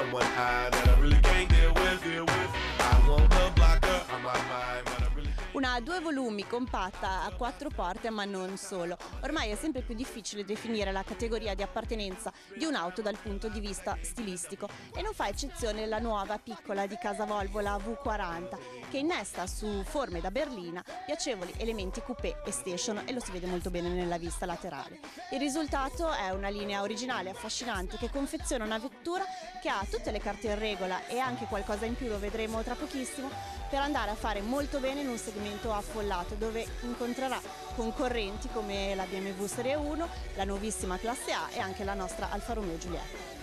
someone high that I really can't deal with. Deal with. I want the blocker on my mind, Una due volumi compatta a quattro porte ma non solo. Ormai è sempre più difficile definire la categoria di appartenenza di un'auto dal punto di vista stilistico e non fa eccezione la nuova piccola di casa Volvo, la V40, che innesta su forme da berlina piacevoli elementi coupé e station e lo si vede molto bene nella vista laterale. Il risultato è una linea originale affascinante che confeziona una vettura che ha tutte le carte in regola e anche qualcosa in più, lo vedremo tra pochissimo, per andare a fare molto bene in un segmento affollato dove incontrerà concorrenti come la BMW Serie 1, la nuovissima classe A e anche la nostra Alfa Romeo Giulietta.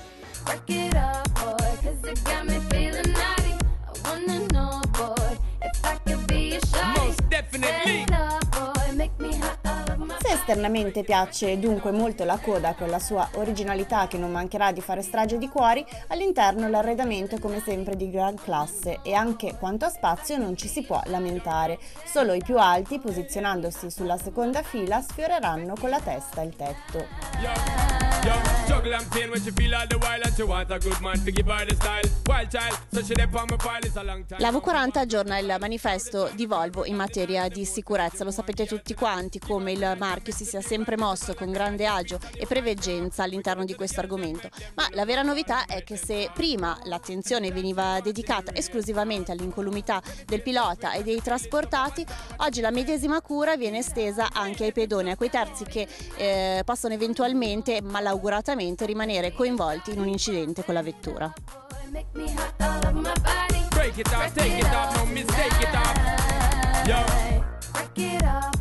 Esternamente piace dunque molto la coda con la sua originalità che non mancherà di fare strage di cuori, all'interno l'arredamento è come sempre di gran classe e anche quanto a spazio non ci si può lamentare. Solo i più alti, posizionandosi sulla seconda fila, sfioreranno con la testa il tetto. La V40 aggiorna il manifesto di Volvo in materia di sicurezza. Lo sapete tutti quanti come il marchio si sia sempre mosso con grande agio e preveggenza all'interno di questo argomento. Ma la vera novità è che se prima l'attenzione veniva dedicata esclusivamente all'incolumità del pilota e dei trasportati, oggi la medesima cura viene estesa anche ai pedoni, a quei terzi che eh, possono eventualmente, malauguratamente, rimanere coinvolti in un incidente con la vettura. Break it off, take it off, no mistake it off. Yo. Work it up,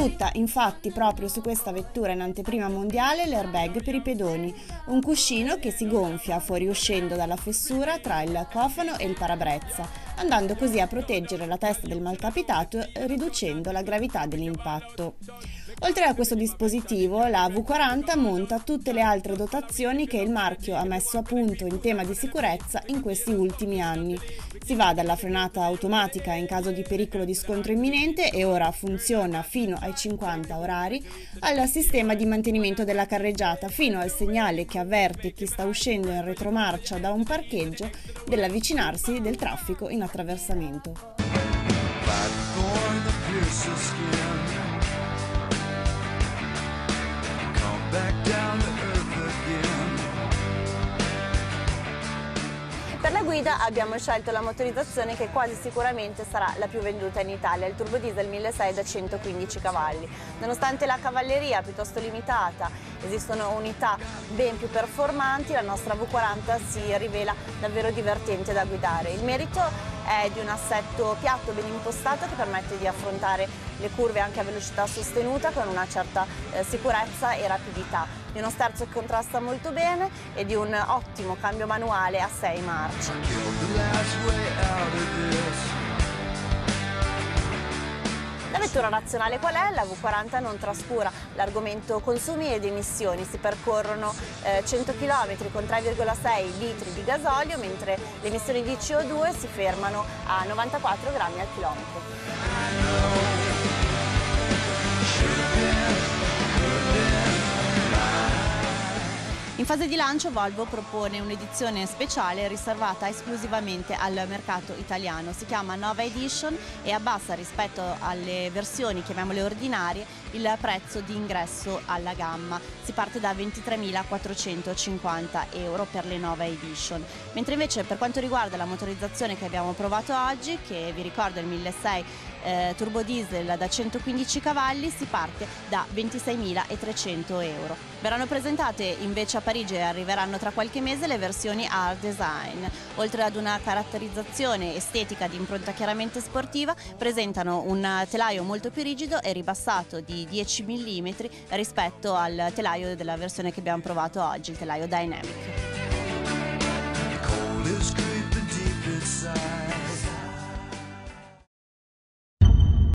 Debutta infatti proprio su questa vettura in anteprima mondiale l'airbag per i pedoni, un cuscino che si gonfia fuoriuscendo dalla fessura tra il cofano e il parabrezza, andando così a proteggere la testa del malcapitato riducendo la gravità dell'impatto. Oltre a questo dispositivo, la V40 monta tutte le altre dotazioni che il marchio ha messo a punto in tema di sicurezza in questi ultimi anni. Si va dalla frenata automatica in caso di pericolo di scontro imminente e ora funziona fino ai 50 orari, al sistema di mantenimento della carreggiata fino al segnale che avverte chi sta uscendo in retromarcia da un parcheggio dell'avvicinarsi del traffico in attraversamento. Guida abbiamo scelto la motorizzazione che quasi sicuramente sarà la più venduta in Italia, il turbo diesel 1600 da 115 cavalli. Nonostante la cavalleria piuttosto limitata, esistono unità ben più performanti, la nostra V40 si rivela davvero divertente da guidare. Il merito è di un assetto piatto ben impostato che permette di affrontare le curve anche a velocità sostenuta con una certa eh, sicurezza e rapidità, di uno sterzo che contrasta molto bene e di un ottimo cambio manuale a 6 marce. La vettura nazionale qual è? La V40 non trascura l'argomento consumi ed emissioni, si percorrono eh, 100 km con 3,6 litri di gasolio mentre le emissioni di CO2 si fermano a 94 grammi al chilometro. In fase di lancio Volvo propone un'edizione speciale riservata esclusivamente al mercato italiano. Si chiama Nova Edition e abbassa rispetto alle versioni, chiamiamole ordinarie, il prezzo di ingresso alla gamma. Si parte da 23.450 euro per le Nova Edition. Mentre invece per quanto riguarda la motorizzazione che abbiamo provato oggi, che vi ricordo è il 1600 eh, turbo diesel da 115 cavalli si parte da 26.300 euro. Verranno presentate invece a Parigi e arriveranno tra qualche mese le versioni Art Design. Oltre ad una caratterizzazione estetica di impronta chiaramente sportiva, presentano un telaio molto più rigido e ribassato di 10 mm rispetto al telaio della versione che abbiamo provato oggi, il telaio Dynamic.